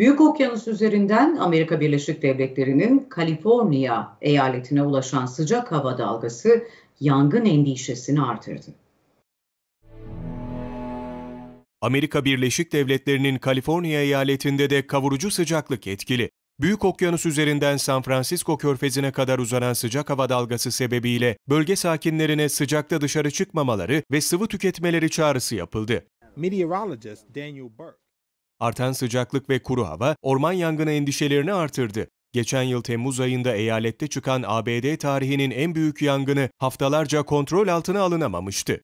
Büyük Okyanus üzerinden Amerika Birleşik Devletleri'nin Kaliforniya eyaletine ulaşan sıcak hava dalgası yangın endişesini artırdı. Amerika Birleşik Devletleri'nin Kaliforniya eyaletinde de kavurucu sıcaklık etkili. Büyük Okyanus üzerinden San Francisco körfezine kadar uzanan sıcak hava dalgası sebebiyle bölge sakinlerine sıcakta dışarı çıkmamaları ve sıvı tüketmeleri çağrısı yapıldı. Artan sıcaklık ve kuru hava orman yangını endişelerini artırdı. Geçen yıl Temmuz ayında eyalette çıkan ABD tarihinin en büyük yangını haftalarca kontrol altına alınamamıştı.